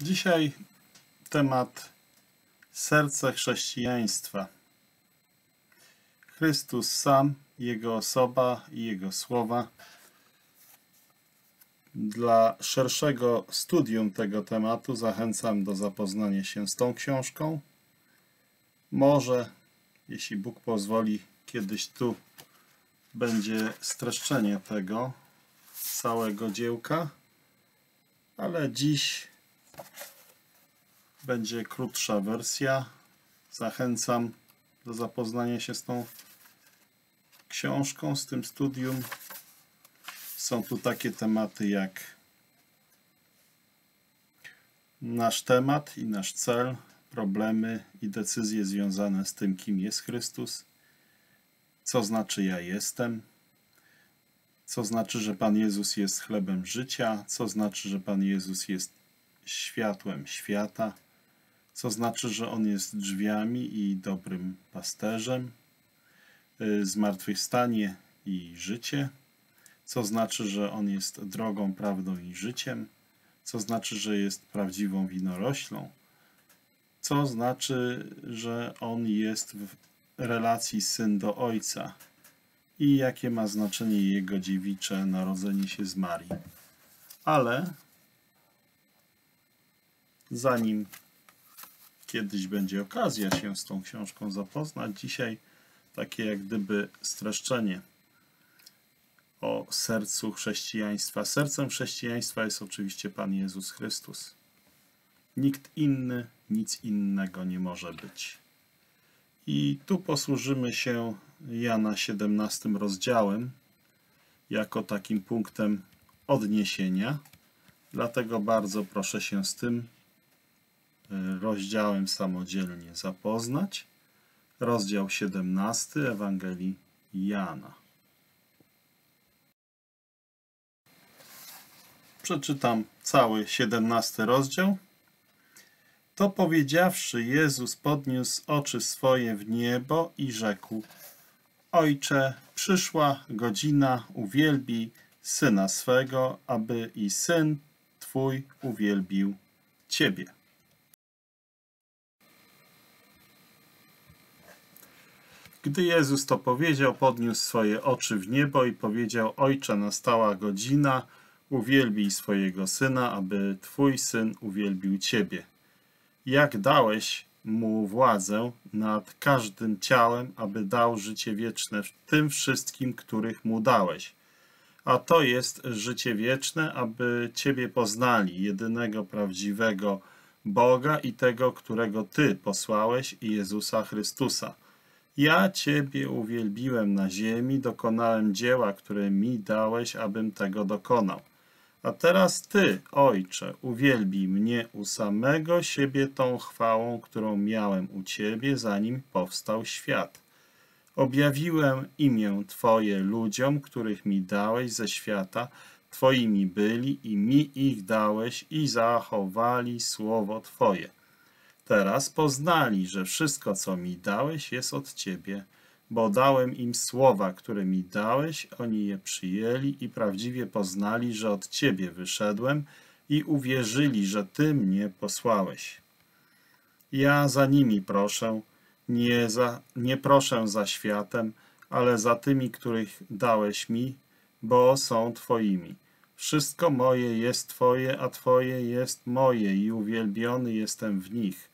Dzisiaj temat serce chrześcijaństwa. Chrystus sam, Jego osoba i Jego słowa. Dla szerszego studium tego tematu zachęcam do zapoznania się z tą książką. Może, jeśli Bóg pozwoli, kiedyś tu będzie streszczenie tego całego dziełka, ale dziś będzie krótsza wersja. Zachęcam do zapoznania się z tą książką, z tym studium. Są tu takie tematy jak nasz temat i nasz cel, problemy i decyzje związane z tym, kim jest Chrystus, co znaczy ja jestem, co znaczy, że Pan Jezus jest chlebem życia, co znaczy, że Pan Jezus jest światłem świata, co znaczy, że On jest drzwiami i dobrym pasterzem, y, zmartwychwstanie i życie, co znaczy, że On jest drogą, prawdą i życiem, co znaczy, że jest prawdziwą winoroślą, co znaczy, że On jest w relacji syn do Ojca i jakie ma znaczenie Jego dziewicze narodzenie się z Marii. Ale zanim kiedyś będzie okazja się z tą książką zapoznać, dzisiaj takie jak gdyby streszczenie o sercu chrześcijaństwa. Sercem chrześcijaństwa jest oczywiście Pan Jezus Chrystus. Nikt inny, nic innego nie może być. I tu posłużymy się Jana 17 rozdziałem jako takim punktem odniesienia. Dlatego bardzo proszę się z tym rozdziałem samodzielnie zapoznać. Rozdział 17 Ewangelii Jana. Przeczytam cały 17 rozdział. To powiedziawszy, Jezus podniósł oczy swoje w niebo i rzekł: Ojcze, przyszła godzina, uwielbi syna swego, aby i syn Twój uwielbił Ciebie. Gdy Jezus to powiedział, podniósł swoje oczy w niebo i powiedział: Ojcze, nastała godzina, uwielbij swojego syna, aby Twój syn uwielbił Ciebie. Jak dałeś mu władzę nad każdym ciałem, aby dał życie wieczne tym wszystkim, których mu dałeś. A to jest życie wieczne, aby Ciebie poznali, jedynego prawdziwego Boga i tego, którego Ty posłałeś, Jezusa Chrystusa. Ja Ciebie uwielbiłem na ziemi, dokonałem dzieła, które mi dałeś, abym tego dokonał. A teraz Ty, Ojcze, uwielbij mnie u samego siebie tą chwałą, którą miałem u Ciebie, zanim powstał świat. Objawiłem imię Twoje ludziom, których mi dałeś ze świata, Twoimi byli i mi ich dałeś i zachowali słowo Twoje. Teraz poznali, że wszystko, co mi dałeś, jest od Ciebie, bo dałem im słowa, które mi dałeś, oni je przyjęli i prawdziwie poznali, że od Ciebie wyszedłem i uwierzyli, że Ty mnie posłałeś. Ja za nimi proszę, nie, za, nie proszę za światem, ale za tymi, których dałeś mi, bo są Twoimi. Wszystko moje jest Twoje, a Twoje jest moje i uwielbiony jestem w nich.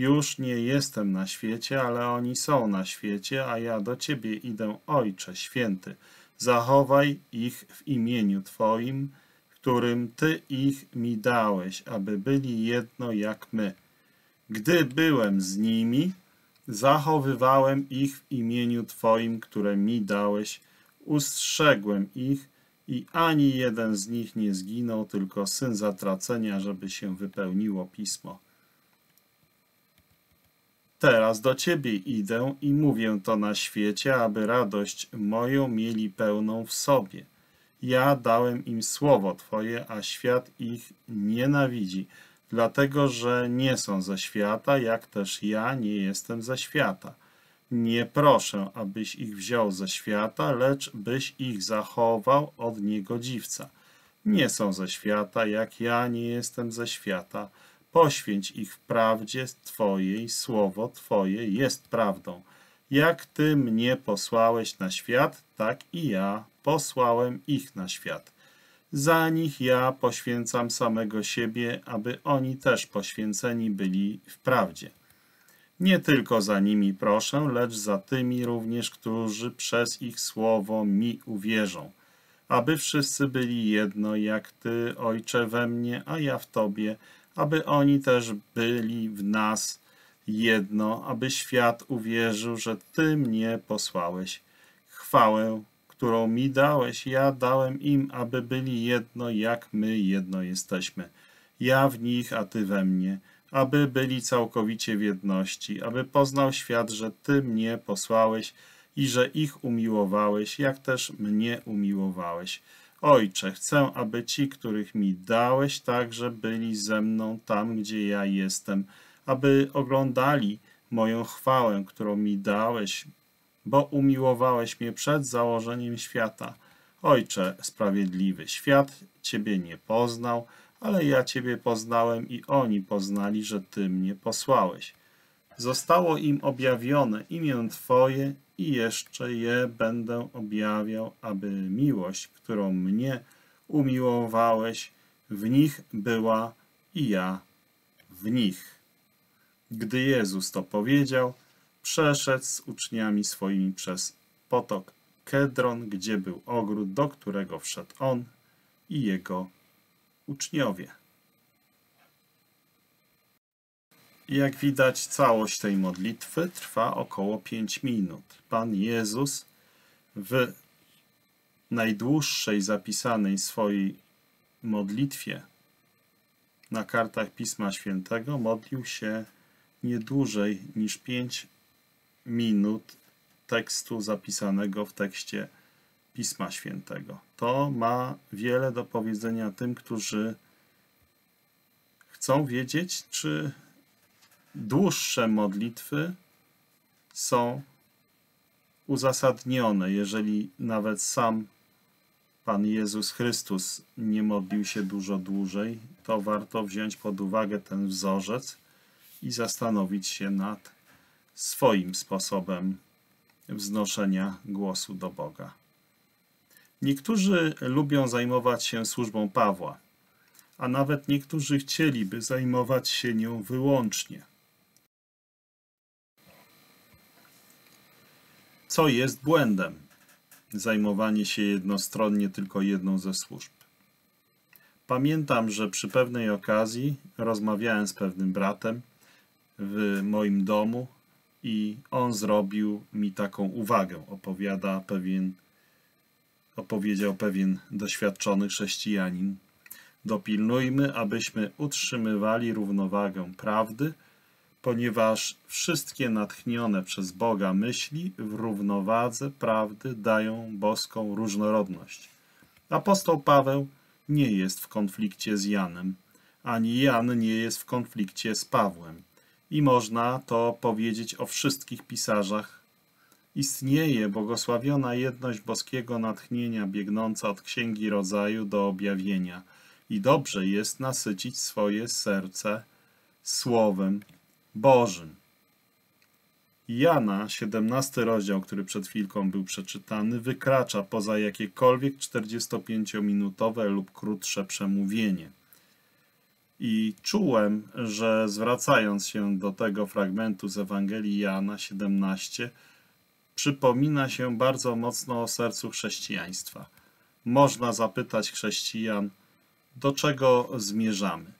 Już nie jestem na świecie, ale oni są na świecie, a ja do Ciebie idę, Ojcze Święty. Zachowaj ich w imieniu Twoim, którym Ty ich mi dałeś, aby byli jedno jak my. Gdy byłem z nimi, zachowywałem ich w imieniu Twoim, które mi dałeś, ustrzegłem ich i ani jeden z nich nie zginął, tylko syn zatracenia, żeby się wypełniło pismo. Teraz do Ciebie idę i mówię to na świecie, aby radość moją mieli pełną w sobie. Ja dałem im słowo Twoje, a świat ich nienawidzi, dlatego że nie są ze świata, jak też ja nie jestem ze świata. Nie proszę, abyś ich wziął ze świata, lecz byś ich zachował od niegodziwca. Nie są ze świata, jak ja nie jestem ze świata. Poświęć ich w prawdzie Twojej, słowo Twoje jest prawdą. Jak Ty mnie posłałeś na świat, tak i ja posłałem ich na świat. Za nich ja poświęcam samego siebie, aby oni też poświęceni byli w prawdzie. Nie tylko za nimi proszę, lecz za tymi również, którzy przez ich słowo mi uwierzą, aby wszyscy byli jedno, jak Ty, Ojcze, we mnie, a ja w Tobie, aby oni też byli w nas jedno, aby świat uwierzył, że Ty mnie posłałeś. Chwałę, którą mi dałeś, ja dałem im, aby byli jedno, jak my jedno jesteśmy. Ja w nich, a Ty we mnie, aby byli całkowicie w jedności, aby poznał świat, że Ty mnie posłałeś i że ich umiłowałeś, jak też mnie umiłowałeś. Ojcze, chcę, aby ci, których mi dałeś, także byli ze mną tam, gdzie ja jestem, aby oglądali moją chwałę, którą mi dałeś, bo umiłowałeś mnie przed założeniem świata. Ojcze sprawiedliwy, świat Ciebie nie poznał, ale ja Ciebie poznałem i oni poznali, że Ty mnie posłałeś. Zostało im objawione imię Twoje i jeszcze je będę objawiał, aby miłość, którą mnie umiłowałeś, w nich była i ja w nich. Gdy Jezus to powiedział, przeszedł z uczniami swoimi przez potok Kedron, gdzie był ogród, do którego wszedł on i jego uczniowie. Jak widać, całość tej modlitwy trwa około 5 minut. Pan Jezus w najdłuższej zapisanej swojej modlitwie na kartach Pisma Świętego modlił się nie dłużej niż 5 minut tekstu zapisanego w tekście Pisma Świętego. To ma wiele do powiedzenia tym, którzy chcą wiedzieć, czy dłuższe modlitwy są uzasadnione, jeżeli nawet sam Pan Jezus Chrystus nie modlił się dużo dłużej, to warto wziąć pod uwagę ten wzorzec i zastanowić się nad swoim sposobem wznoszenia głosu do Boga. Niektórzy lubią zajmować się służbą Pawła, a nawet niektórzy chcieliby zajmować się nią wyłącznie. Co jest błędem? Zajmowanie się jednostronnie tylko jedną ze służb. Pamiętam, że przy pewnej okazji rozmawiałem z pewnym bratem w moim domu i on zrobił mi taką uwagę. Opowiada pewien, opowiedział pewien doświadczony chrześcijanin. Dopilnujmy, abyśmy utrzymywali równowagę prawdy, ponieważ wszystkie natchnione przez Boga myśli w równowadze prawdy dają boską różnorodność. Apostoł Paweł nie jest w konflikcie z Janem, ani Jan nie jest w konflikcie z Pawłem. I można to powiedzieć o wszystkich pisarzach. Istnieje błogosławiona jedność boskiego natchnienia biegnąca od Księgi Rodzaju do objawienia i dobrze jest nasycić swoje serce Słowem Bożym. Jana, 17 rozdział, który przed chwilką był przeczytany, wykracza poza jakiekolwiek 45-minutowe lub krótsze przemówienie. I czułem, że zwracając się do tego fragmentu z Ewangelii Jana 17, przypomina się bardzo mocno o sercu chrześcijaństwa. Można zapytać chrześcijan, do czego zmierzamy.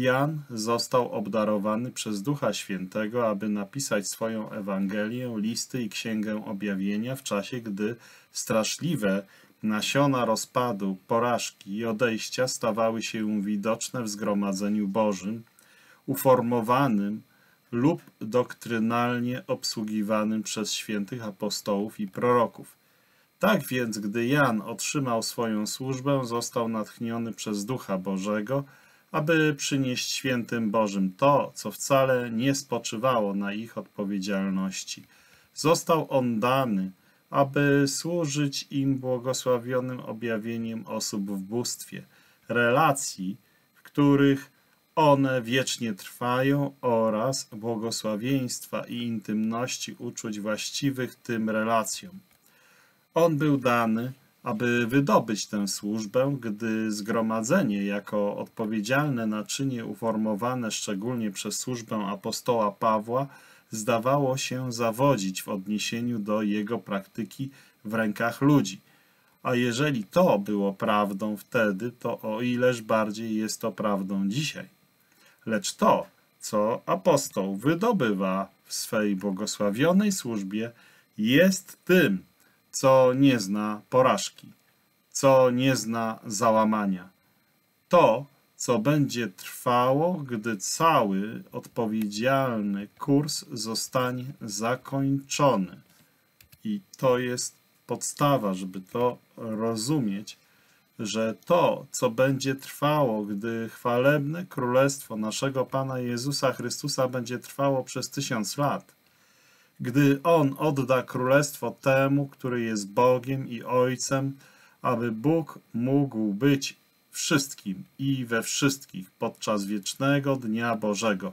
Jan został obdarowany przez Ducha Świętego, aby napisać swoją Ewangelię, listy i księgę objawienia w czasie, gdy straszliwe nasiona rozpadu, porażki i odejścia stawały się widoczne w zgromadzeniu Bożym, uformowanym lub doktrynalnie obsługiwanym przez świętych apostołów i proroków. Tak więc, gdy Jan otrzymał swoją służbę, został natchniony przez Ducha Bożego, aby przynieść świętym Bożym to, co wcale nie spoczywało na ich odpowiedzialności. Został on dany, aby służyć im błogosławionym objawieniem osób w bóstwie, relacji, w których one wiecznie trwają oraz błogosławieństwa i intymności uczuć właściwych tym relacjom. On był dany, aby wydobyć tę służbę, gdy zgromadzenie jako odpowiedzialne naczynie uformowane szczególnie przez służbę apostoła Pawła zdawało się zawodzić w odniesieniu do jego praktyki w rękach ludzi. A jeżeli to było prawdą wtedy, to o ileż bardziej jest to prawdą dzisiaj. Lecz to, co apostoł wydobywa w swej błogosławionej służbie, jest tym, co nie zna porażki, co nie zna załamania. To, co będzie trwało, gdy cały odpowiedzialny kurs zostanie zakończony. I to jest podstawa, żeby to rozumieć, że to, co będzie trwało, gdy chwalebne królestwo naszego Pana Jezusa Chrystusa będzie trwało przez tysiąc lat, gdy On odda królestwo temu, który jest Bogiem i Ojcem, aby Bóg mógł być wszystkim i we wszystkich podczas wiecznego Dnia Bożego,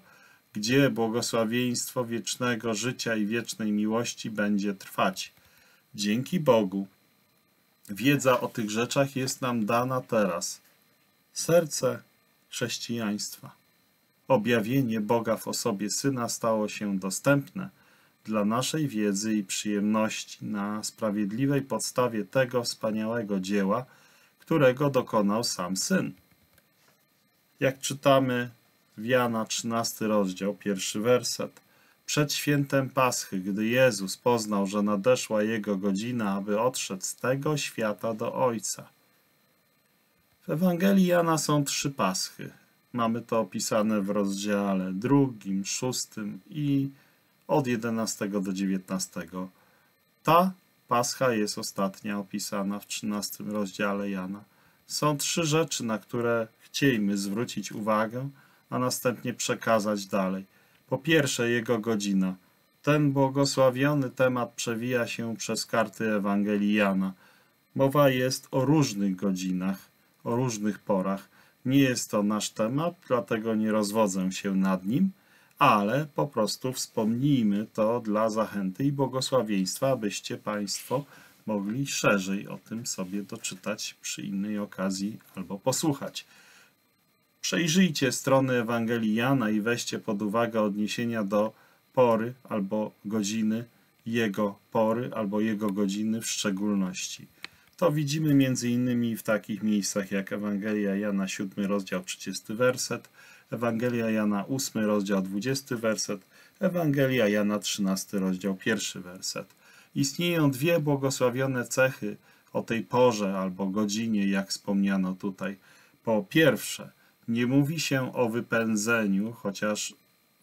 gdzie błogosławieństwo wiecznego życia i wiecznej miłości będzie trwać. Dzięki Bogu wiedza o tych rzeczach jest nam dana teraz. Serce chrześcijaństwa. Objawienie Boga w osobie Syna stało się dostępne dla naszej wiedzy i przyjemności na sprawiedliwej podstawie tego wspaniałego dzieła, którego dokonał sam Syn. Jak czytamy w Jana 13 rozdział, pierwszy werset. Przed świętem Paschy, gdy Jezus poznał, że nadeszła Jego godzina, aby odszedł z tego świata do Ojca. W Ewangelii Jana są trzy Paschy. Mamy to opisane w rozdziale drugim, szóstym i od 11 do 19. Ta Pascha jest ostatnia opisana w 13 rozdziale Jana. Są trzy rzeczy, na które chcielibyśmy zwrócić uwagę, a następnie przekazać dalej. Po pierwsze, jego godzina. Ten błogosławiony temat przewija się przez karty Ewangelii Jana. Mowa jest o różnych godzinach, o różnych porach. Nie jest to nasz temat, dlatego nie rozwodzę się nad nim, ale po prostu wspomnijmy to dla zachęty i błogosławieństwa, abyście Państwo mogli szerzej o tym sobie doczytać przy innej okazji albo posłuchać. Przejrzyjcie strony Ewangelii Jana i weźcie pod uwagę odniesienia do pory albo godziny, jego pory albo jego godziny w szczególności. To widzimy między innymi w takich miejscach jak Ewangelia Jana 7 rozdział 30 werset, Ewangelia Jana 8 rozdział 20 werset, Ewangelia Jana 13 rozdział 1 werset. Istnieją dwie błogosławione cechy o tej porze albo godzinie, jak wspomniano tutaj. Po pierwsze, nie mówi się o wypędzeniu, chociaż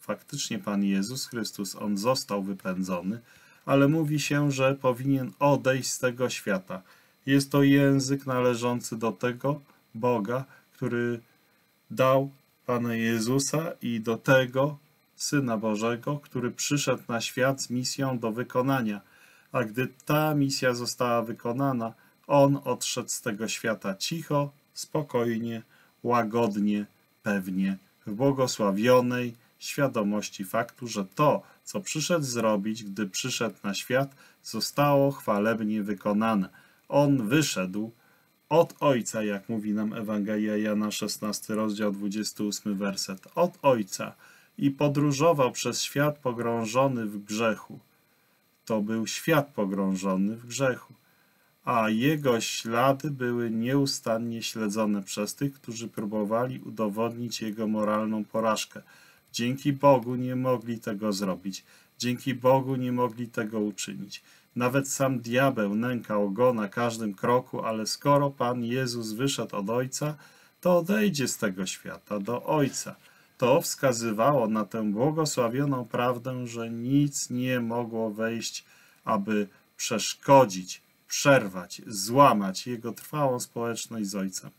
faktycznie Pan Jezus Chrystus, On został wypędzony, ale mówi się, że powinien odejść z tego świata. Jest to język należący do tego Boga, który dał Pana Jezusa i do tego Syna Bożego, który przyszedł na świat z misją do wykonania. A gdy ta misja została wykonana, On odszedł z tego świata cicho, spokojnie, łagodnie, pewnie, w błogosławionej świadomości faktu, że to, co przyszedł zrobić, gdy przyszedł na świat, zostało chwalebnie wykonane. On wyszedł od Ojca, jak mówi nam Ewangelia Jana 16, rozdział 28, werset. Od Ojca i podróżował przez świat pogrążony w grzechu. To był świat pogrążony w grzechu a jego ślady były nieustannie śledzone przez tych, którzy próbowali udowodnić jego moralną porażkę. Dzięki Bogu nie mogli tego zrobić. Dzięki Bogu nie mogli tego uczynić. Nawet sam diabeł nękał go na każdym kroku, ale skoro Pan Jezus wyszedł od Ojca, to odejdzie z tego świata do Ojca. To wskazywało na tę błogosławioną prawdę, że nic nie mogło wejść, aby przeszkodzić przerwać, złamać jego trwałą społeczność z Ojcem.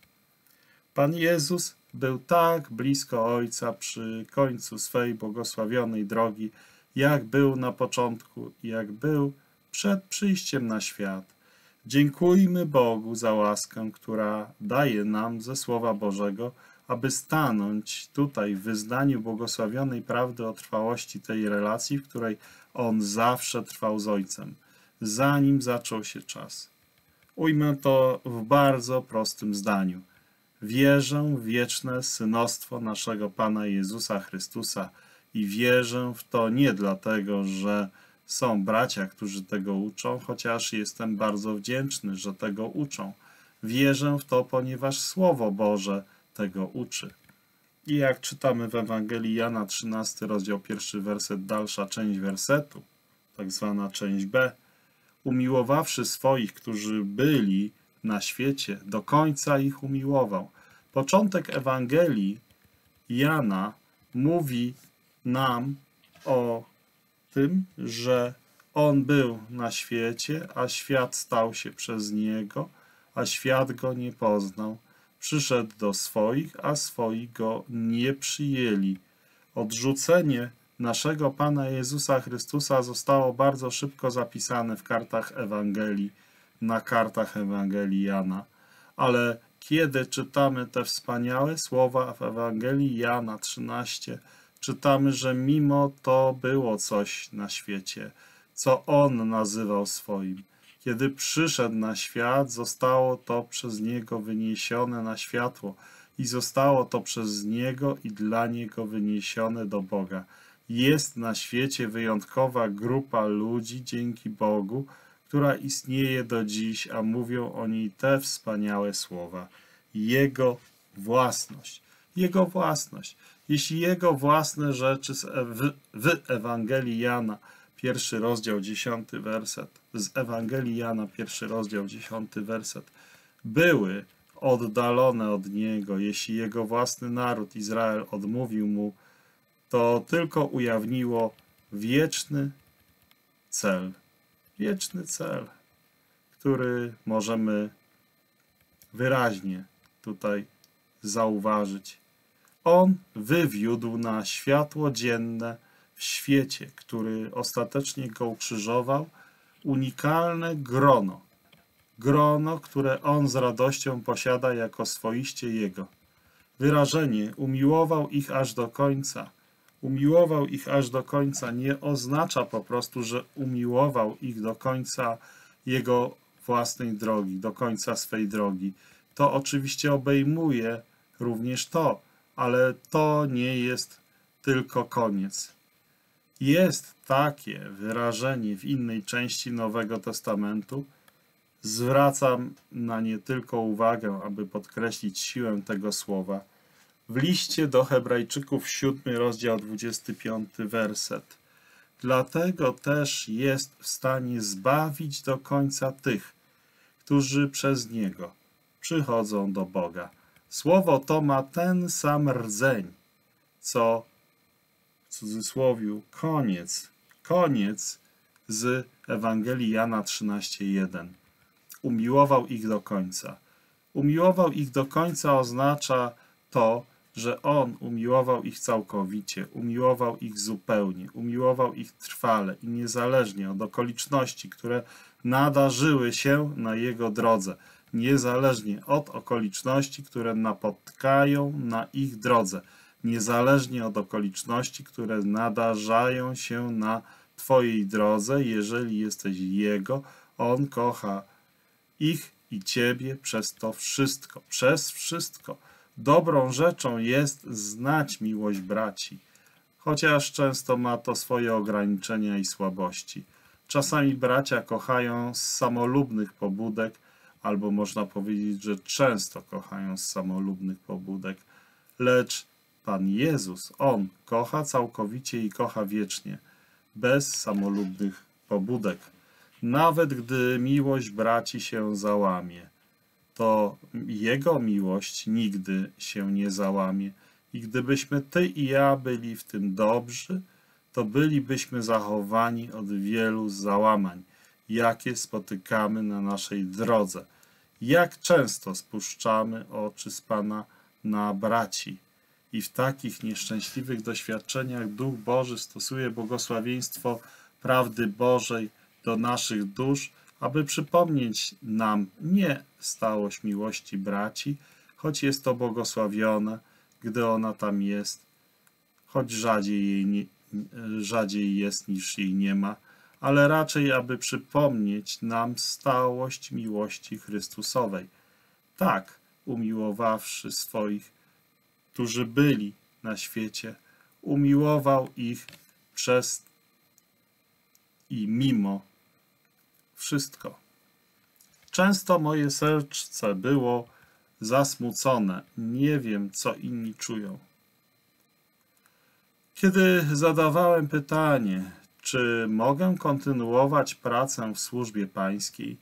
Pan Jezus był tak blisko Ojca przy końcu swej błogosławionej drogi, jak był na początku i jak był przed przyjściem na świat. Dziękujmy Bogu za łaskę, która daje nam ze Słowa Bożego, aby stanąć tutaj w wyznaniu błogosławionej prawdy o trwałości tej relacji, w której on zawsze trwał z Ojcem, zanim zaczął się czas. Ujmę to w bardzo prostym zdaniu. Wierzę w wieczne synostwo naszego Pana Jezusa Chrystusa i wierzę w to nie dlatego, że są bracia, którzy tego uczą, chociaż jestem bardzo wdzięczny, że tego uczą. Wierzę w to, ponieważ Słowo Boże tego uczy. I jak czytamy w Ewangelii Jana 13, rozdział 1, werset, dalsza część wersetu, tak zwana część B, umiłowawszy swoich, którzy byli na świecie, do końca ich umiłował. Początek Ewangelii Jana mówi nam o tym, że on był na świecie, a świat stał się przez niego, a świat go nie poznał. Przyszedł do swoich, a swoi go nie przyjęli. Odrzucenie naszego Pana Jezusa Chrystusa zostało bardzo szybko zapisane w kartach Ewangelii, na kartach Ewangelii Jana. Ale kiedy czytamy te wspaniałe słowa w Ewangelii Jana 13, czytamy, że mimo to było coś na świecie, co On nazywał swoim. Kiedy przyszedł na świat, zostało to przez Niego wyniesione na światło i zostało to przez Niego i dla Niego wyniesione do Boga. Jest na świecie wyjątkowa grupa ludzi, dzięki Bogu, która istnieje do dziś, a mówią o niej te wspaniałe słowa. Jego własność. Jego własność. Jeśli Jego własne rzeczy w, w Ewangelii Jana, pierwszy rozdział, dziesiąty werset, z Ewangelii Jana, pierwszy rozdział, dziesiąty werset, były oddalone od Niego, jeśli Jego własny naród, Izrael, odmówił Mu, to tylko ujawniło wieczny cel. Wieczny cel, który możemy wyraźnie tutaj zauważyć. On wywiódł na światło dzienne w świecie, który ostatecznie go ukrzyżował, unikalne grono. Grono, które on z radością posiada jako swoiście jego. Wyrażenie umiłował ich aż do końca. Umiłował ich aż do końca nie oznacza po prostu, że umiłował ich do końca jego własnej drogi, do końca swej drogi. To oczywiście obejmuje również to, ale to nie jest tylko koniec. Jest takie wyrażenie w innej części Nowego Testamentu. Zwracam na nie tylko uwagę, aby podkreślić siłę tego słowa. W liście do Hebrajczyków, 7 rozdział 25 werset. Dlatego też jest w stanie zbawić do końca tych, którzy przez Niego przychodzą do Boga. Słowo to ma ten sam rdzeń, co w cudzysłowiu koniec, koniec z Ewangelii Jana 13:1. Umiłował ich do końca. Umiłował ich do końca oznacza to, że On umiłował ich całkowicie, umiłował ich zupełnie, umiłował ich trwale i niezależnie od okoliczności, które nadarzyły się na Jego drodze, niezależnie od okoliczności, które napotkają na ich drodze, niezależnie od okoliczności, które nadarzają się na Twojej drodze, jeżeli jesteś Jego, On kocha ich i Ciebie przez to wszystko, przez wszystko. Dobrą rzeczą jest znać miłość braci, chociaż często ma to swoje ograniczenia i słabości. Czasami bracia kochają z samolubnych pobudek, albo można powiedzieć, że często kochają z samolubnych pobudek, lecz Pan Jezus, On kocha całkowicie i kocha wiecznie, bez samolubnych pobudek. Nawet gdy miłość braci się załamie, to Jego miłość nigdy się nie załamie. I gdybyśmy Ty i ja byli w tym dobrzy, to bylibyśmy zachowani od wielu załamań, jakie spotykamy na naszej drodze. Jak często spuszczamy oczy z Pana na braci. I w takich nieszczęśliwych doświadczeniach Duch Boży stosuje błogosławieństwo prawdy Bożej do naszych dusz, aby przypomnieć nam nie stałość miłości braci, choć jest to błogosławione, gdy ona tam jest, choć rzadziej, jej nie, rzadziej jest niż jej nie ma, ale raczej, aby przypomnieć nam stałość miłości Chrystusowej. Tak, umiłowawszy swoich, którzy byli na świecie, umiłował ich przez i mimo wszystko. Często moje serce było zasmucone. Nie wiem, co inni czują. Kiedy zadawałem pytanie, czy mogę kontynuować pracę w służbie pańskiej,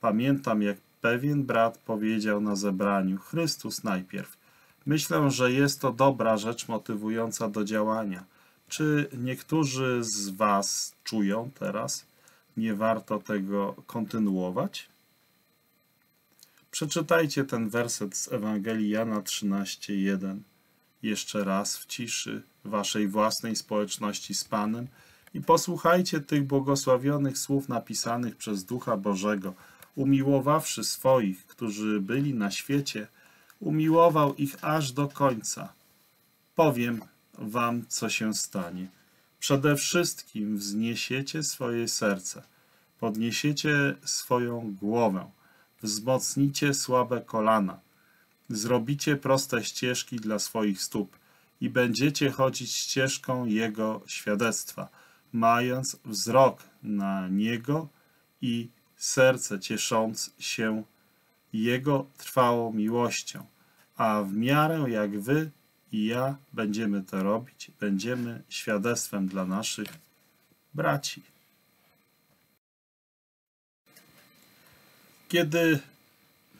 pamiętam, jak pewien brat powiedział na zebraniu: Chrystus najpierw. Myślę, że jest to dobra rzecz motywująca do działania. Czy niektórzy z Was czują teraz, nie warto tego kontynuować? Przeczytajcie ten werset z Ewangelii Jana 13:1 jeszcze raz w ciszy waszej własnej społeczności z Panem i posłuchajcie tych błogosławionych słów napisanych przez Ducha Bożego. Umiłowawszy swoich, którzy byli na świecie, umiłował ich aż do końca. Powiem wam, co się stanie. Przede wszystkim wzniesiecie swoje serce, podniesiecie swoją głowę, wzmocnicie słabe kolana, zrobicie proste ścieżki dla swoich stóp i będziecie chodzić ścieżką Jego świadectwa, mając wzrok na Niego i serce ciesząc się Jego trwałą miłością, a w miarę jak Wy i ja będziemy to robić, będziemy świadectwem dla naszych braci. Kiedy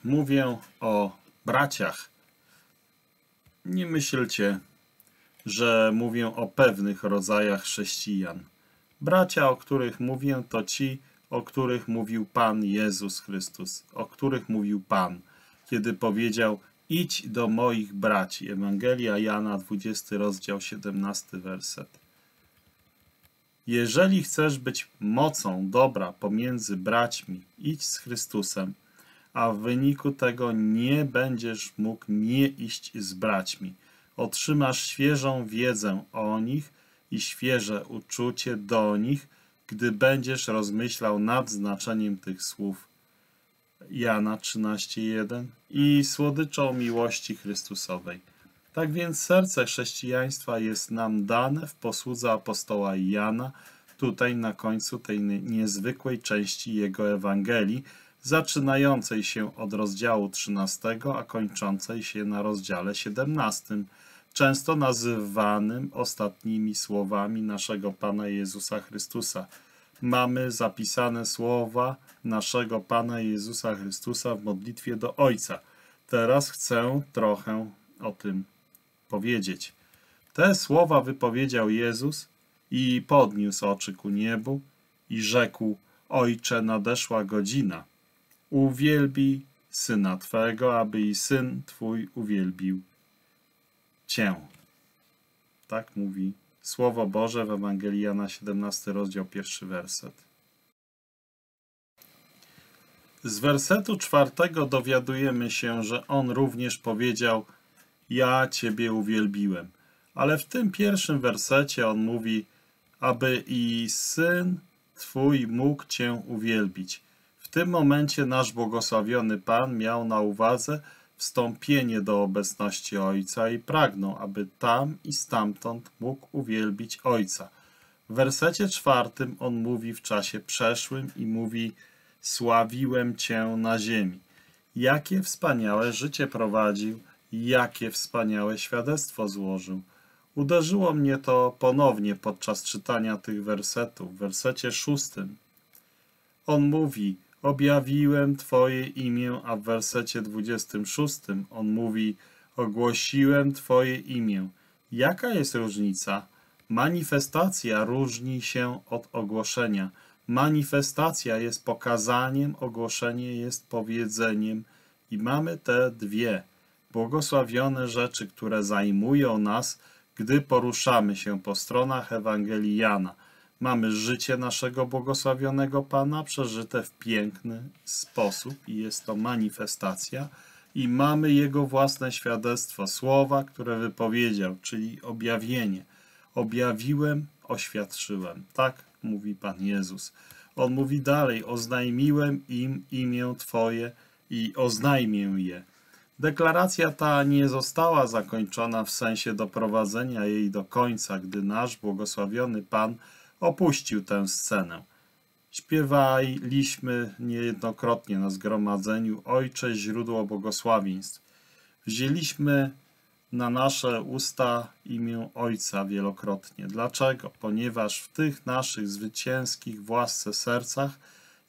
mówię o braciach, nie myślcie, że mówię o pewnych rodzajach chrześcijan. Bracia, o których mówię, to ci, o których mówił Pan Jezus Chrystus, o których mówił Pan, kiedy powiedział: Idź do moich braci. Ewangelia Jana, 20 rozdział, 17 werset. Jeżeli chcesz być mocą dobra pomiędzy braćmi, idź z Chrystusem, a w wyniku tego nie będziesz mógł nie iść z braćmi. Otrzymasz świeżą wiedzę o nich i świeże uczucie do nich, gdy będziesz rozmyślał nad znaczeniem tych słów. Jana 13:1 i słodyczą miłości Chrystusowej. Tak więc serce chrześcijaństwa jest nam dane w posłudze apostoła Jana, tutaj na końcu tej niezwykłej części jego Ewangelii, zaczynającej się od rozdziału 13, a kończącej się na rozdziale 17, często nazywanym ostatnimi słowami naszego Pana Jezusa Chrystusa. Mamy zapisane słowa naszego Pana Jezusa Chrystusa w modlitwie do Ojca. Teraz chcę trochę o tym powiedzieć. Te słowa wypowiedział Jezus i podniósł oczy ku niebu i rzekł: Ojcze, nadeszła godzina. Uwielbi syna Twego, aby i syn Twój uwielbił Cię. Tak mówi Słowo Boże w Ewangelii Jana 17, rozdział, pierwszy werset. Z wersetu czwartego dowiadujemy się, że on również powiedział: Ja Ciebie uwielbiłem. Ale w tym pierwszym wersecie on mówi: Aby i syn Twój mógł Cię uwielbić. W tym momencie nasz błogosławiony Pan miał na uwadze wstąpienie do obecności Ojca i pragnął, aby tam i stamtąd mógł uwielbić Ojca. W wersecie czwartym on mówi w czasie przeszłym i mówi Sławiłem Cię na ziemi. Jakie wspaniałe życie prowadził, jakie wspaniałe świadectwo złożył. Uderzyło mnie to ponownie podczas czytania tych wersetów. W wersecie szóstym on mówi objawiłem Twoje imię, a w wersecie 26 on mówi ogłosiłem Twoje imię. Jaka jest różnica? Manifestacja różni się od ogłoszenia. Manifestacja jest pokazaniem, ogłoszenie jest powiedzeniem i mamy te dwie błogosławione rzeczy, które zajmują nas, gdy poruszamy się po stronach Ewangelii Jana – Mamy życie naszego błogosławionego Pana przeżyte w piękny sposób i jest to manifestacja. i mamy Jego własne świadectwo, słowa, które wypowiedział, czyli objawienie. Objawiłem, oświadczyłem. Tak mówi Pan Jezus. On mówi dalej, oznajmiłem im imię Twoje i oznajmię je. Deklaracja ta nie została zakończona w sensie doprowadzenia jej do końca, gdy nasz błogosławiony Pan opuścił tę scenę. Śpiewaliśmy niejednokrotnie na zgromadzeniu Ojcze źródło błogosławieństw. Wzięliśmy na nasze usta imię Ojca wielokrotnie. Dlaczego? Ponieważ w tych naszych zwycięskich własce sercach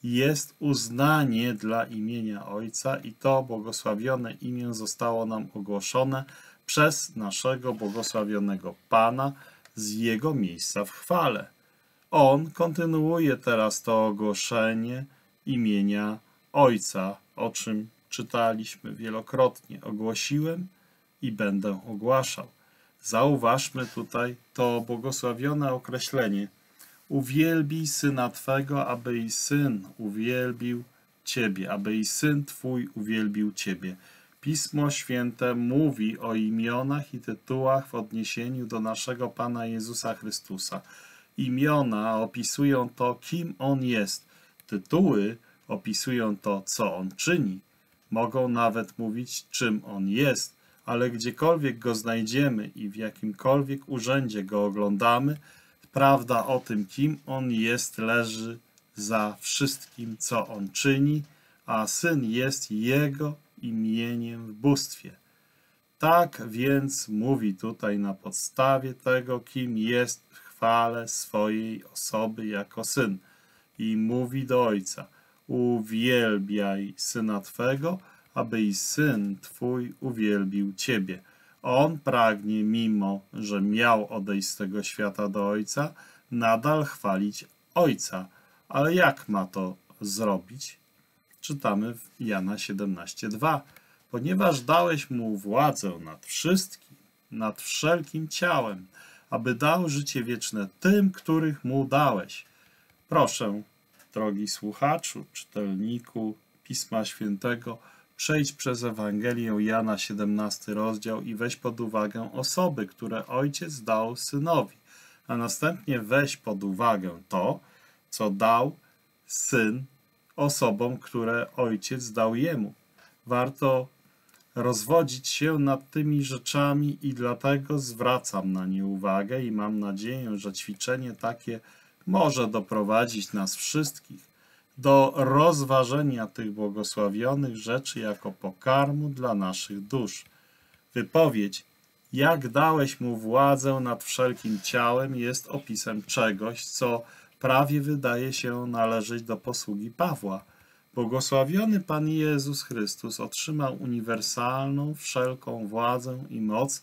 jest uznanie dla imienia Ojca i to błogosławione imię zostało nam ogłoszone przez naszego błogosławionego Pana z Jego miejsca w chwale. On kontynuuje teraz to ogłoszenie imienia Ojca, o czym czytaliśmy wielokrotnie. Ogłosiłem i będę ogłaszał. Zauważmy tutaj to błogosławione określenie. Uwielbij syna Twego, aby i syn uwielbił Ciebie, aby i syn Twój uwielbił Ciebie. Pismo Święte mówi o imionach i tytułach w odniesieniu do naszego Pana Jezusa Chrystusa. Imiona opisują to, kim On jest. Tytuły opisują to, co On czyni. Mogą nawet mówić, czym On jest, ale gdziekolwiek Go znajdziemy i w jakimkolwiek urzędzie Go oglądamy, prawda o tym, kim On jest, leży za wszystkim, co On czyni, a Syn jest Jego imieniem w bóstwie. Tak więc mówi tutaj na podstawie tego, kim jest chwale swojej osoby jako syn. I mówi do ojca: Uwielbiaj syna twego, aby i syn twój uwielbił ciebie. On pragnie, mimo że miał odejść z tego świata do ojca, nadal chwalić ojca. Ale jak ma to zrobić? Czytamy w Jana 17:2. Ponieważ dałeś mu władzę nad wszystkim, nad wszelkim ciałem, aby dał życie wieczne tym, których mu dałeś. Proszę, drogi słuchaczu, czytelniku Pisma Świętego, przejdź przez Ewangelię Jana 17 rozdział i weź pod uwagę osoby, które ojciec dał synowi, a następnie weź pod uwagę to, co dał syn osobom, które ojciec dał jemu. Warto rozwodzić się nad tymi rzeczami i dlatego zwracam na nie uwagę i mam nadzieję, że ćwiczenie takie może doprowadzić nas wszystkich do rozważenia tych błogosławionych rzeczy jako pokarmu dla naszych dusz. Wypowiedź jak dałeś mu władzę nad wszelkim ciałem jest opisem czegoś, co prawie wydaje się należeć do posługi Pawła. Błogosławiony Pan Jezus Chrystus otrzymał uniwersalną wszelką władzę i moc,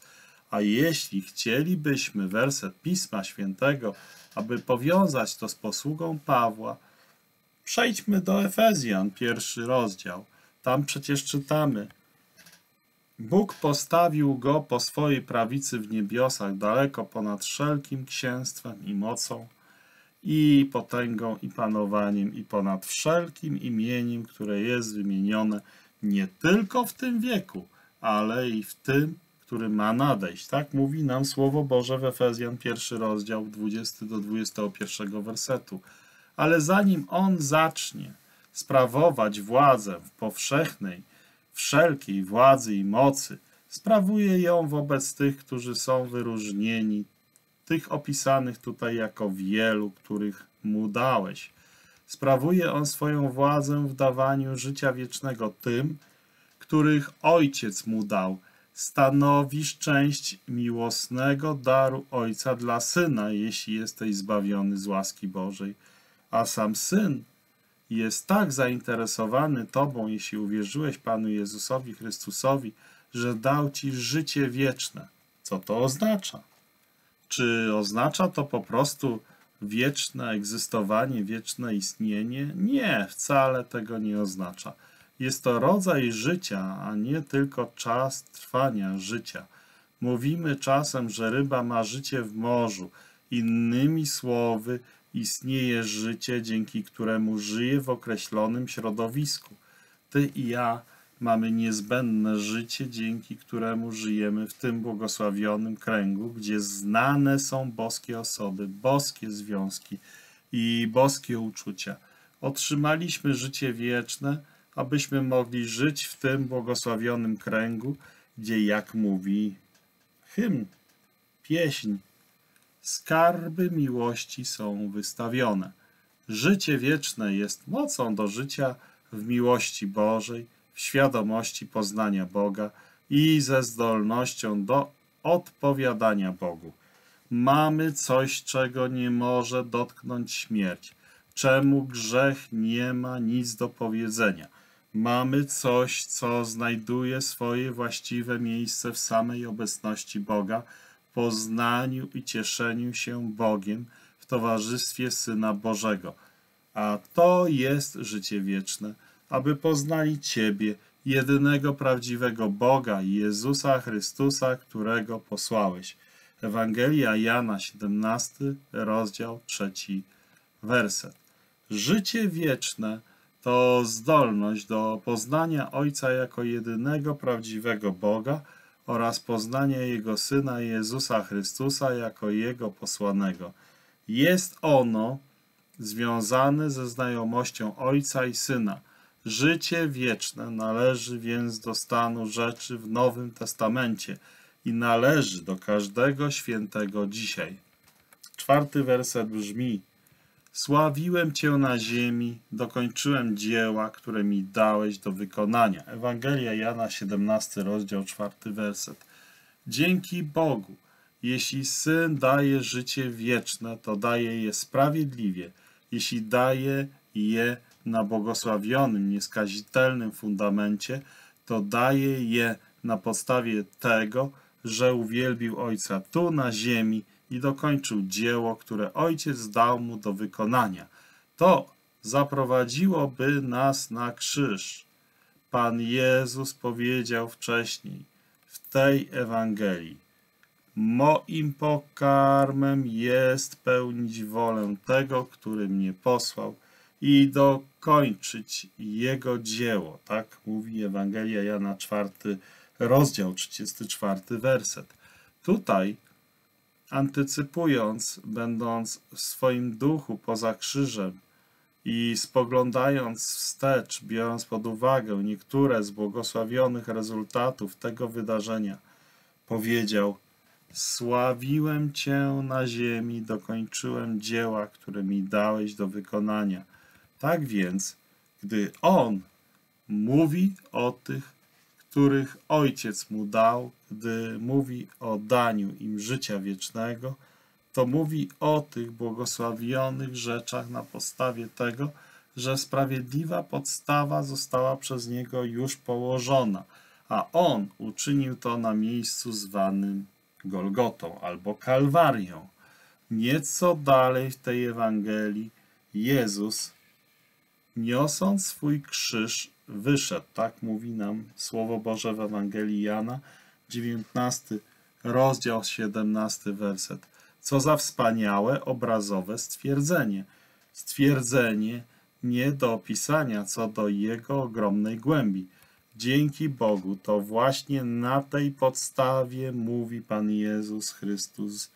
a jeśli chcielibyśmy werset Pisma Świętego, aby powiązać to z posługą Pawła, przejdźmy do Efezjan, pierwszy rozdział. Tam przecież czytamy: Bóg postawił go po swojej prawicy w niebiosach, daleko ponad wszelkim księstwem i mocą i potęgą, i panowaniem, i ponad wszelkim imieniem, które jest wymienione nie tylko w tym wieku, ale i w tym, który ma nadejść. Tak mówi nam Słowo Boże w Efezjan, pierwszy rozdział, 20 do 21 wersetu. Ale zanim On zacznie sprawować władzę w powszechnej, wszelkiej władzy i mocy, sprawuje ją wobec tych, którzy są wyróżnieni tych opisanych tutaj jako wielu, których mu dałeś. Sprawuje on swoją władzę w dawaniu życia wiecznego tym, których Ojciec mu dał. Stanowisz część miłosnego daru Ojca dla Syna, jeśli jesteś zbawiony z łaski Bożej. A sam Syn jest tak zainteresowany Tobą, jeśli uwierzyłeś Panu Jezusowi Chrystusowi, że dał Ci życie wieczne. Co to oznacza? Czy oznacza to po prostu wieczne egzystowanie, wieczne istnienie? Nie, wcale tego nie oznacza. Jest to rodzaj życia, a nie tylko czas trwania życia. Mówimy czasem, że ryba ma życie w morzu. Innymi słowy, istnieje życie, dzięki któremu żyje w określonym środowisku. Ty i ja mamy niezbędne życie, dzięki któremu żyjemy w tym błogosławionym kręgu, gdzie znane są boskie osoby, boskie związki i boskie uczucia. Otrzymaliśmy życie wieczne, abyśmy mogli żyć w tym błogosławionym kręgu, gdzie, jak mówi hymn, pieśń, skarby miłości są wystawione. Życie wieczne jest mocą do życia w miłości Bożej, w świadomości poznania Boga i ze zdolnością do odpowiadania Bogu. Mamy coś, czego nie może dotknąć śmierć, czemu grzech nie ma nic do powiedzenia. Mamy coś, co znajduje swoje właściwe miejsce w samej obecności Boga, poznaniu i cieszeniu się Bogiem w towarzystwie Syna Bożego. A to jest życie wieczne, aby poznali Ciebie, jedynego prawdziwego Boga, Jezusa Chrystusa, którego posłałeś. Ewangelia Jana, 17, rozdział 3, werset. Życie wieczne to zdolność do poznania Ojca jako jedynego prawdziwego Boga oraz poznania Jego Syna Jezusa Chrystusa jako Jego posłanego. Jest ono związane ze znajomością Ojca i Syna. Życie wieczne należy więc do stanu rzeczy w Nowym Testamencie i należy do każdego świętego dzisiaj. Czwarty werset brzmi: Sławiłem Cię na ziemi, dokończyłem dzieła, które mi dałeś do wykonania. Ewangelia Jana, 17 rozdział, 4 werset. Dzięki Bogu, jeśli Syn daje życie wieczne, to daje je sprawiedliwie. Jeśli daje je na błogosławionym, nieskazitelnym fundamencie, to daje je na podstawie tego, że uwielbił Ojca tu na ziemi i dokończył dzieło, które Ojciec dał mu do wykonania. To zaprowadziłoby nas na krzyż. Pan Jezus powiedział wcześniej w tej Ewangelii: Moim pokarmem jest pełnić wolę tego, który mnie posłał i dokończyć jego dzieło. Tak mówi Ewangelia Jana 4, rozdział 34, werset. Tutaj antycypując, będąc w swoim duchu poza krzyżem i spoglądając wstecz, biorąc pod uwagę niektóre z błogosławionych rezultatów tego wydarzenia, powiedział: Sławiłem Cię na ziemi, dokończyłem dzieła, które mi dałeś do wykonania. Tak więc, gdy On mówi o tych których Ojciec mu dał, gdy mówi o daniu im życia wiecznego, to mówi o tych błogosławionych rzeczach na podstawie tego, że sprawiedliwa podstawa została przez niego już położona, a on uczynił to na miejscu zwanym Golgotą albo Kalwarią. Nieco dalej w tej Ewangelii Jezus, niosąc swój krzyż, wyszedł. Tak mówi nam Słowo Boże w Ewangelii Jana, 19 rozdział, 17 werset. Co za wspaniałe, obrazowe stwierdzenie. Stwierdzenie nie do opisania co do jego ogromnej głębi. Dzięki Bogu to właśnie na tej podstawie mówi Pan Jezus Chrystus.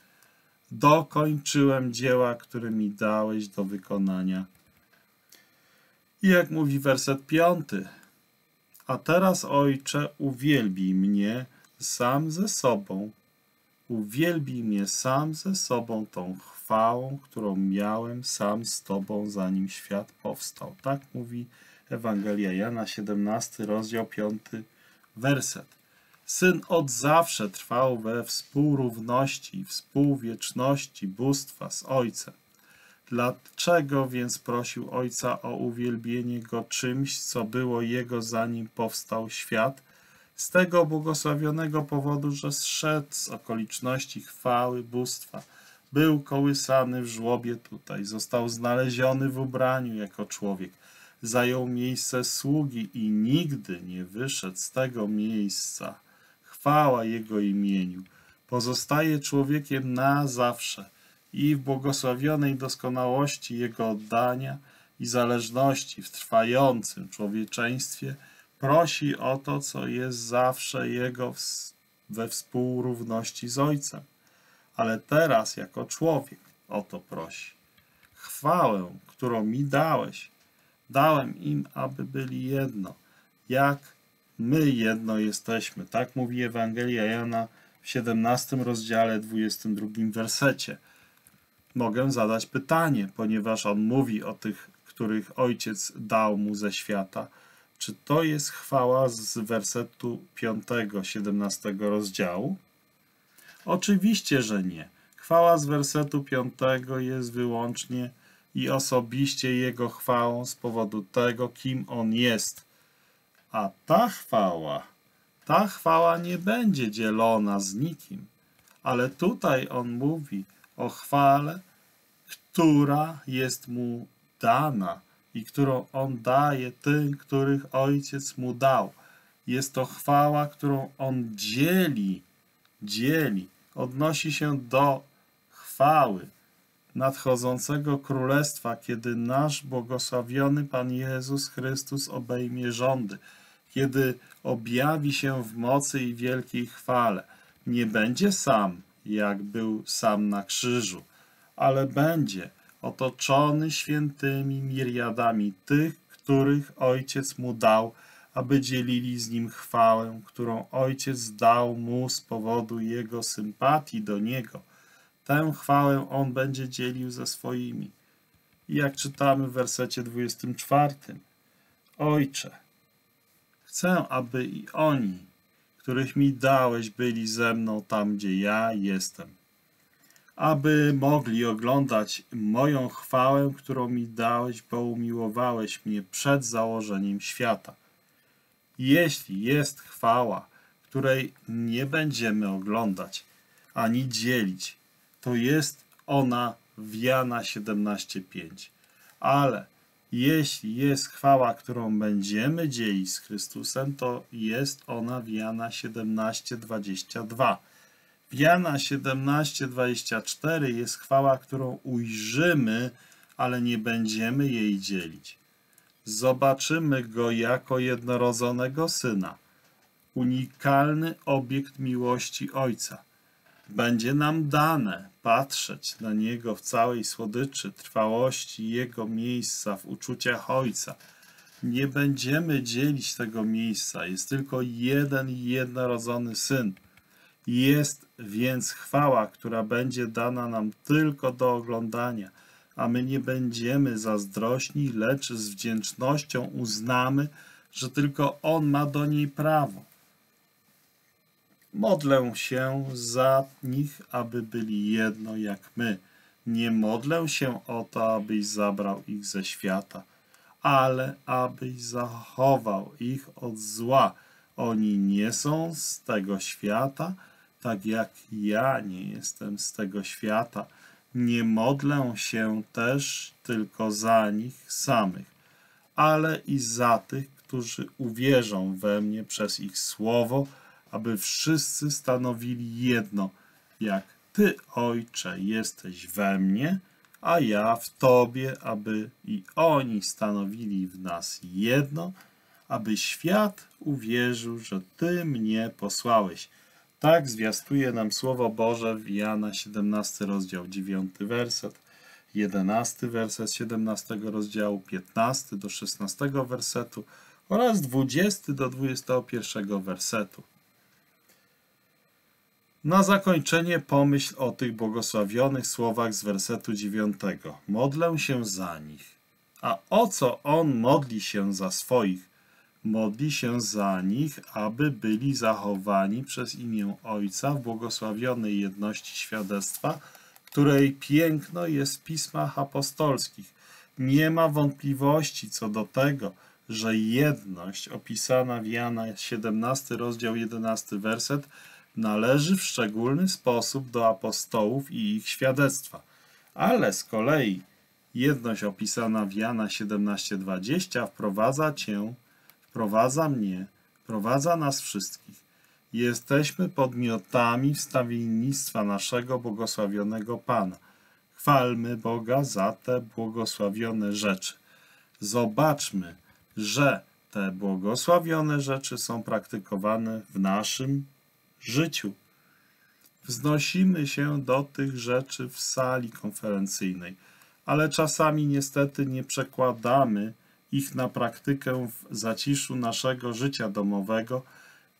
Dokończyłem dzieła, które mi dałeś do wykonania. I jak mówi werset piąty, a teraz, Ojcze, uwielbij mnie sam ze sobą, uwielbij mnie sam ze sobą tą chwałą, którą miałem sam z Tobą, zanim świat powstał. Tak mówi Ewangelia Jana, 17 rozdział, 5 werset. Syn od zawsze trwał we współrówności współwieczności bóstwa z Ojcem. Dlaczego więc prosił Ojca o uwielbienie Go czymś, co było Jego zanim powstał świat? Z tego błogosławionego powodu, że zszedł z okoliczności chwały bóstwa. Był kołysany w żłobie tutaj, został znaleziony w ubraniu jako człowiek. Zajął miejsce sługi i nigdy nie wyszedł z tego miejsca. Chwała Jego imieniu. Pozostaje człowiekiem na zawsze – i w błogosławionej doskonałości Jego oddania i zależności w trwającym człowieczeństwie prosi o to, co jest zawsze jego we współrówności z Ojcem. Ale teraz, jako człowiek, o to prosi. Chwałę, którą mi dałeś, dałem im, aby byli jedno, jak my jedno jesteśmy. Tak mówi Ewangelia Jana w 17 rozdziale, 22 wersecie. Mogę zadać pytanie, ponieważ on mówi o tych, których ojciec dał mu ze świata. Czy to jest chwała z wersetu 5, 17 rozdziału? Oczywiście, że nie. Chwała z wersetu 5 jest wyłącznie i osobiście Jego chwałą z powodu tego, kim On jest. A ta chwała, ta chwała nie będzie dzielona z nikim. Ale tutaj On mówi o chwale, która jest Mu dana i którą On daje tym, których Ojciec Mu dał. Jest to chwała, którą On dzieli, dzieli, odnosi się do chwały nadchodzącego królestwa, kiedy nasz błogosławiony Pan Jezus Chrystus obejmie rządy, kiedy objawi się w mocy i wielkiej chwale. Nie będzie sam, jak był sam na krzyżu, ale będzie otoczony świętymi miriadami tych, których Ojciec mu dał, aby dzielili z nim chwałę, którą Ojciec dał mu z powodu jego sympatii do niego. Tę chwałę on będzie dzielił ze swoimi. I jak czytamy w wersecie 24. Ojcze, chcę, aby i oni, których mi dałeś, byli ze mną tam, gdzie ja jestem. Aby mogli oglądać moją chwałę, którą mi dałeś, bo umiłowałeś mnie przed założeniem świata. Jeśli jest chwała, której nie będziemy oglądać ani dzielić, to jest ona w Jana 17:5. Ale jeśli jest chwała, którą będziemy dzielić z Chrystusem, to jest ona w Jana 17:22. W Jana 17:24 jest chwała, którą ujrzymy, ale nie będziemy jej dzielić. Zobaczymy go jako jednorodzonego syna, unikalny obiekt miłości Ojca będzie nam dane patrzeć na Niego w całej słodyczy, trwałości Jego miejsca w uczuciach Ojca. Nie będziemy dzielić tego miejsca. Jest tylko jeden i jednorodzony Syn. Jest więc chwała, która będzie dana nam tylko do oglądania, a my nie będziemy zazdrośni, lecz z wdzięcznością uznamy, że tylko On ma do niej prawo. Modlę się za nich, aby byli jedno jak my. Nie modlę się o to, abyś zabrał ich ze świata, ale abyś zachował ich od zła. Oni nie są z tego świata, tak jak ja nie jestem z tego świata. Nie modlę się też tylko za nich samych, ale i za tych, którzy uwierzą we mnie przez ich słowo, aby wszyscy stanowili jedno, jak Ty, Ojcze, jesteś we mnie, a ja w Tobie, aby i oni stanowili w nas jedno, aby świat uwierzył, że Ty mnie posłałeś. Tak zwiastuje nam Słowo Boże w Jana 17 rozdział 9 werset, 11 werset 17 rozdziału, 15 do 16 wersetu oraz 20 do 21 wersetu. Na zakończenie pomyśl o tych błogosławionych słowach z wersetu 9. Modlę się za nich. A o co on modli się za swoich? Modli się za nich, aby byli zachowani przez imię Ojca w błogosławionej jedności świadectwa, której piękno jest w pismach apostolskich. Nie ma wątpliwości co do tego, że jedność opisana w Jana 17 rozdział 11 werset należy w szczególny sposób do apostołów i ich świadectwa. Ale z kolei jedność opisana w Jana 17:20 wprowadza cię, wprowadza mnie, wprowadza nas wszystkich. Jesteśmy podmiotami wstawiennictwa naszego błogosławionego Pana. Chwalmy Boga za te błogosławione rzeczy. Zobaczmy, że te błogosławione rzeczy są praktykowane w naszym życiu. Wznosimy się do tych rzeczy w sali konferencyjnej, ale czasami niestety nie przekładamy ich na praktykę w zaciszu naszego życia domowego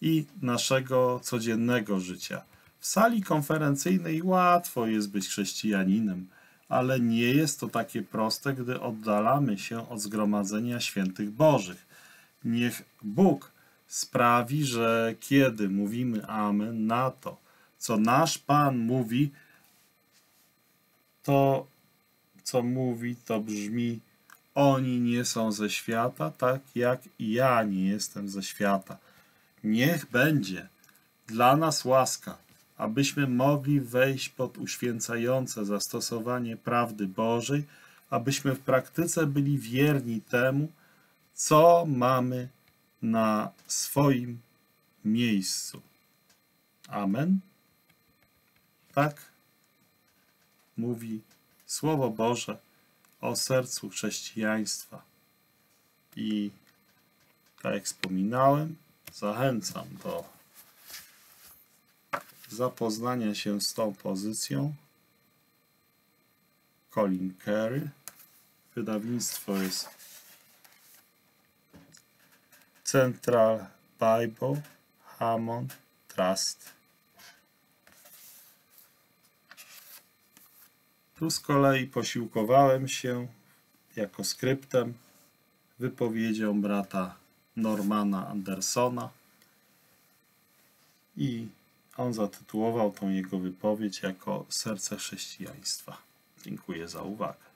i naszego codziennego życia. W sali konferencyjnej łatwo jest być chrześcijaninem, ale nie jest to takie proste, gdy oddalamy się od zgromadzenia świętych Bożych. Niech Bóg sprawi, że kiedy mówimy Amen na to, co nasz Pan mówi, to co mówi, to brzmi: Oni nie są ze świata, tak jak ja nie jestem ze świata. Niech będzie dla nas łaska, abyśmy mogli wejść pod uświęcające zastosowanie prawdy Bożej, abyśmy w praktyce byli wierni temu, co mamy na swoim miejscu. Amen. Tak mówi Słowo Boże o sercu chrześcijaństwa. I tak jak wspominałem, zachęcam do zapoznania się z tą pozycją. Colin Carey. Wydawnictwo jest Central Bible Hammond Trust. Tu z kolei posiłkowałem się jako skryptem wypowiedzią brata Normana Andersona i on zatytułował tą jego wypowiedź jako Serce chrześcijaństwa. Dziękuję za uwagę.